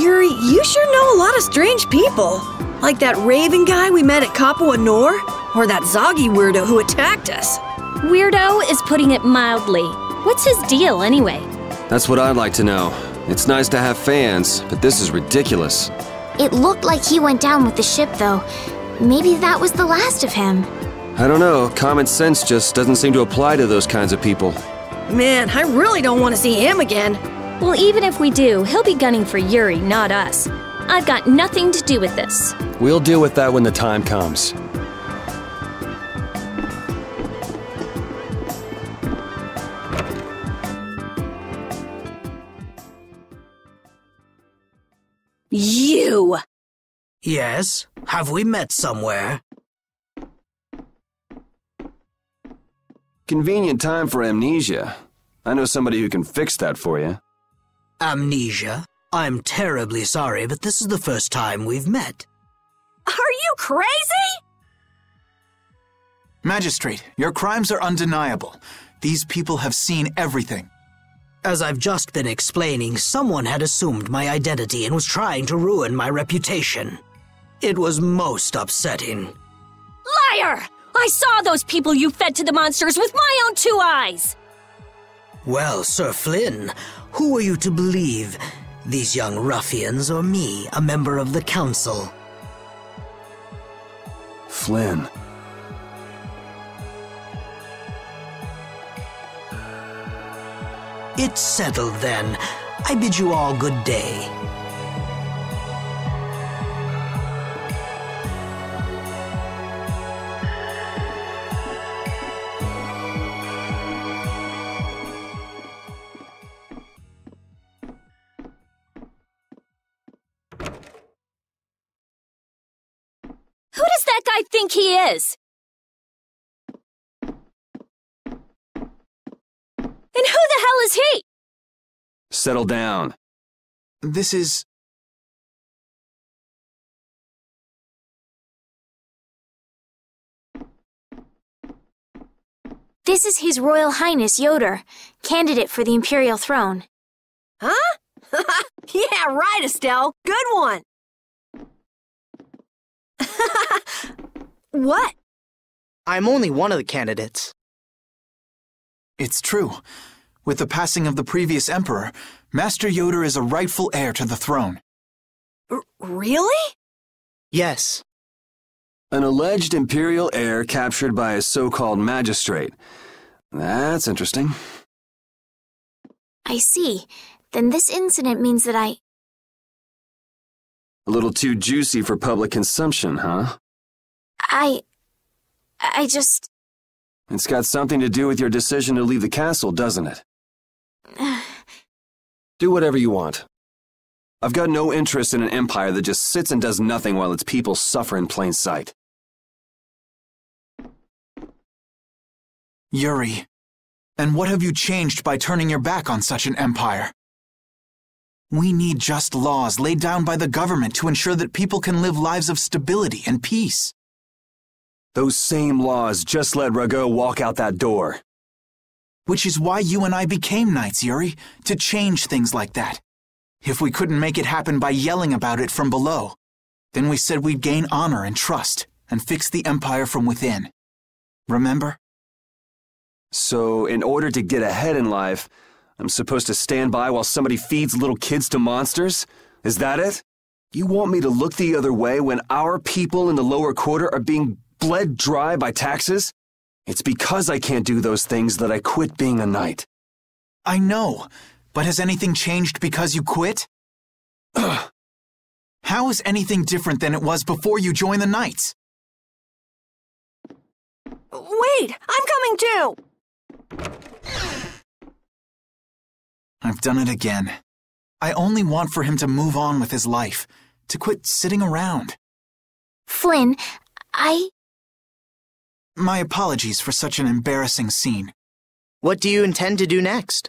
Yuri, you sure know a lot of strange people. Like that raven guy we met at Capua Nor, or that Zagi weirdo who attacked us. Weirdo is putting it mildly. What's his deal, anyway? That's what I'd like to know. It's nice to have fans, but this is ridiculous. It looked like he went down with the ship, though. Maybe that was the last of him. I don't know, common sense just doesn't seem to apply to those kinds of people. Man, I really don't want to see him again. Well, even if we do, he'll be gunning for Yuri, not us. I've got nothing to do with this. We'll deal with that when the time comes. You! Yes? Have we met somewhere? Convenient time for amnesia. I know somebody who can fix that for you. Amnesia? I'm terribly sorry, but this is the first time we've met. Are you crazy? Magistrate, your crimes are undeniable. These people have seen everything. As I've just been explaining, someone had assumed my identity and was trying to ruin my reputation. It was most upsetting. Liar! I saw those people you fed to the monsters with my own two eyes! Well, Sir Flynn, who are you to believe? These young ruffians or me, a member of the council? Flynn. It's settled then. I bid you all good day. Think he is? And who the hell is he? Settle down. This is. This is His Royal Highness Ioder, candidate for the Imperial throne. Huh? yeah, right, Estelle. Good one. what? I'm only one of the candidates. It's true. With the passing of the previous emperor, Master Ioder is a rightful heir to the throne. R really? Yes. An alleged imperial heir captured by a so-called magistrate. That's interesting. I see. Then this incident means that I. A little too juicy for public consumption, huh? I. I just. It's got something to do with your decision to leave the castle, doesn't it? Do whatever you want. I've got no interest in an empire that just sits and does nothing while its people suffer in plain sight. Yuri. And what have you changed by turning your back on such an empire? We need just laws laid down by the government to ensure that people can live lives of stability and peace. Those same laws just let Ragou walk out that door. Which is why you and I became knights, Yuri, to change things like that. If we couldn't make it happen by yelling about it from below, then we said we'd gain honor and trust and fix the empire from within. Remember? So, in order to get ahead in life, I'm supposed to stand by while somebody feeds little kids to monsters? Is that it? You want me to look the other way when our people in the lower quarter are being bled dry by taxes? It's because I can't do those things that I quit being a knight. I know, but has anything changed because you quit? How is anything different than it was before you joined the Knights? Wait, I'm coming too! I've done it again. I only want for him to move on with his life, to quit sitting around. Flynn, I. My apologies for such an embarrassing scene. What do you intend to do next?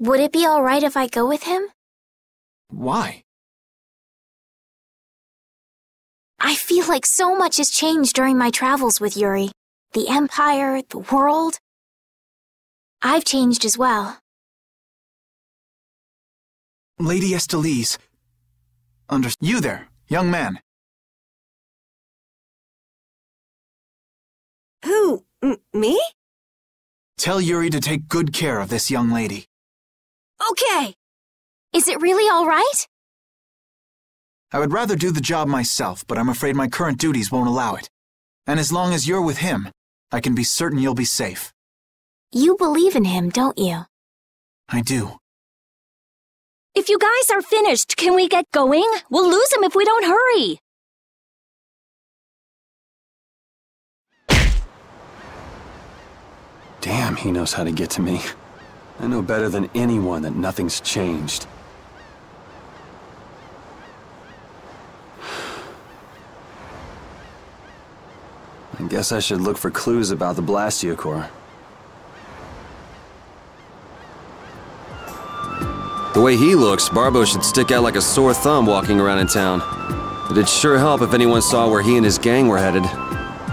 Would it be alright if I go with him? Why? I feel like so much has changed during my travels with Yuri. The Empire, the world. I've changed as well. Lady Estellise. Under you there, young man. Who? Me? Tell Yuri to take good care of this young lady. Okay. Is it really all right? I would rather do the job myself, but I'm afraid my current duties won't allow it. And as long as you're with him, I can be certain you'll be safe. You believe in him, don't you? I do. If you guys are finished, can we get going? We'll lose him if we don't hurry. Damn, he knows how to get to me. I know better than anyone that nothing's changed. I guess I should look for clues about the Blastia core. The way he looks, Barbos should stick out like a sore thumb walking around in town. It'd sure help if anyone saw where he and his gang were headed.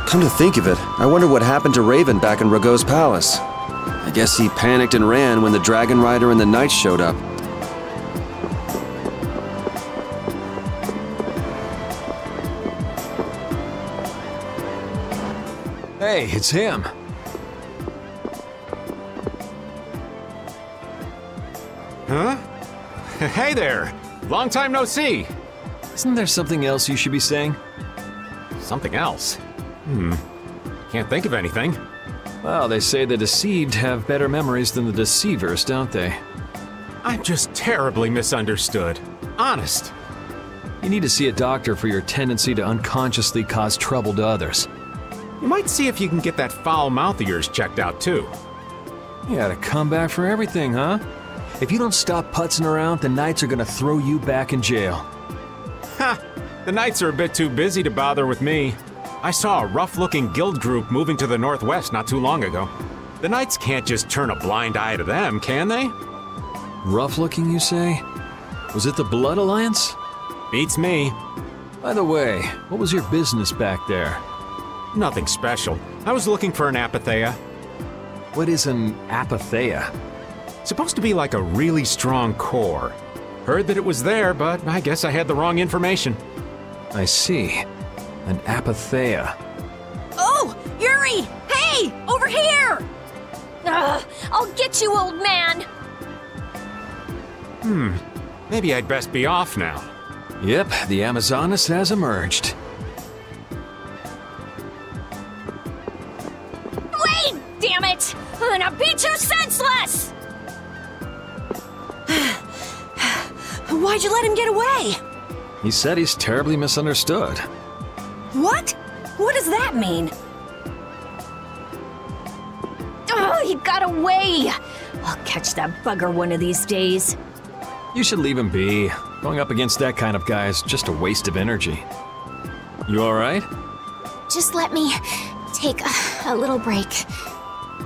Come to think of it, I wonder what happened to Raven back in Ragou's palace. I guess he panicked and ran when the Dragon Rider and the Knights showed up. Hey, it's him. Huh? Hey there! Long time no see! Isn't there something else you should be saying? Something else? Hmm. Can't think of anything. Well, they say the deceived have better memories than the deceivers, don't they? I'm just terribly misunderstood. Honest. You need to see a doctor for your tendency to unconsciously cause trouble to others. You might see if you can get that foul mouth of yours checked out, too. You had a comeback for everything, huh? If you don't stop putzing around, the Knights are gonna throw you back in jail. Ha! The Knights are a bit too busy to bother with me. I saw a rough-looking guild group moving to the northwest not too long ago. The Knights can't just turn a blind eye to them, can they? Rough looking, you say? Was it the Blood Alliance? Beats me. By the way, what was your business back there? Nothing special. I was looking for an apatheia. What is an apatheia? Supposed to be like a really strong core. Heard that it was there, but I guess I had the wrong information. I see. An apatheia. Oh, Yuri! Hey, over here! Ugh, I'll get you, old man. Hmm. Maybe I'd best be off now. Yep, the Amazonas has emerged. Wait! Damn it! I'm gonna beat you senseless! Why'd you let him get away? He said he's terribly misunderstood. What? What does that mean? Oh, he got away! I'll catch that bugger one of these days. You should leave him be. Going up against that kind of guy is just a waste of energy. You alright? Just let me take a, a little break.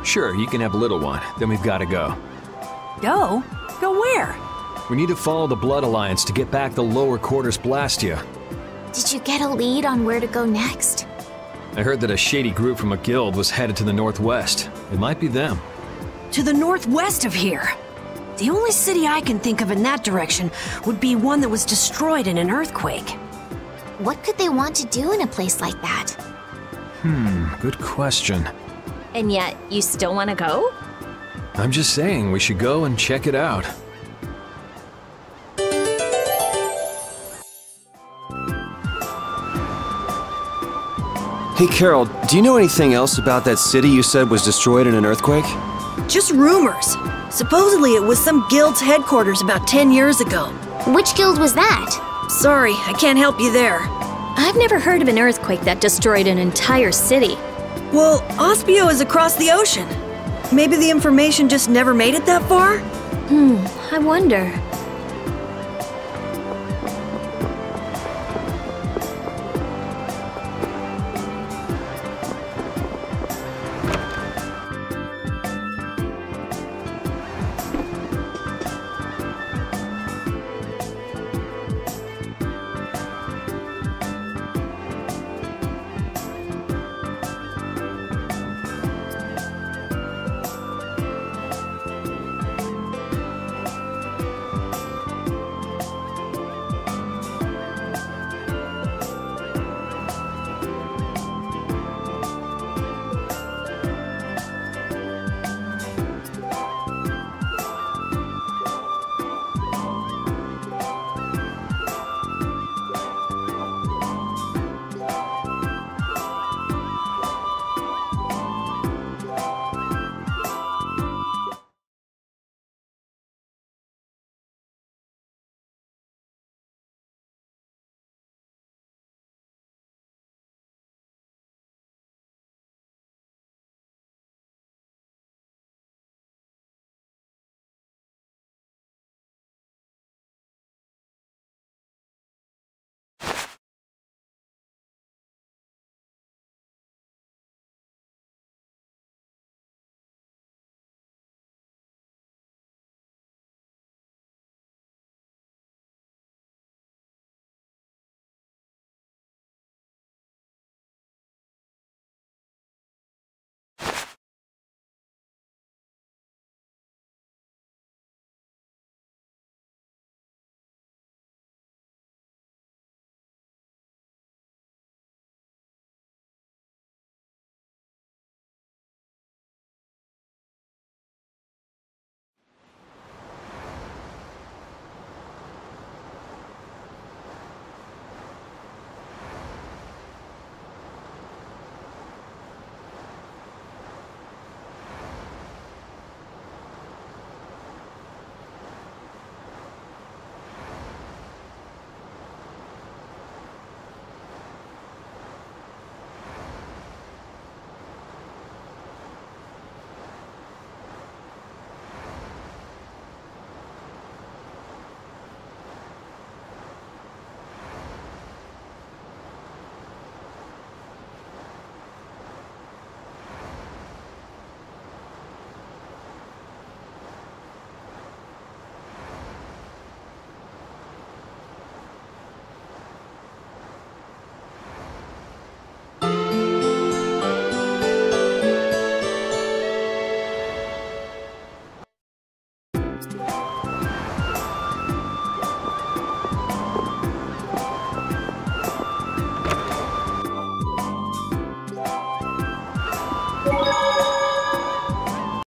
Sure, you can have a little one. Then we've gotta go. Go? Go where? We need to follow the Blood Alliance to get back the lower quarters Blastia. Did you get a lead on where to go next? I heard that a shady group from a guild was headed to the northwest. It might be them. To the northwest of here. The only city I can think of in that direction would be one that was destroyed in an earthquake. What could they want to do in a place like that? Hmm, good question. And yet, you still wanna go? I'm just saying we should go and check it out. Hey Karol, do you know anything else about that city you said was destroyed in an earthquake? Just rumors. Supposedly it was some guild's headquarters about 10 years ago. Which guild was that? Sorry, I can't help you there. I've never heard of an earthquake that destroyed an entire city. Well, Aspio is across the ocean. Maybe the information just never made it that far? Hmm, I wonder.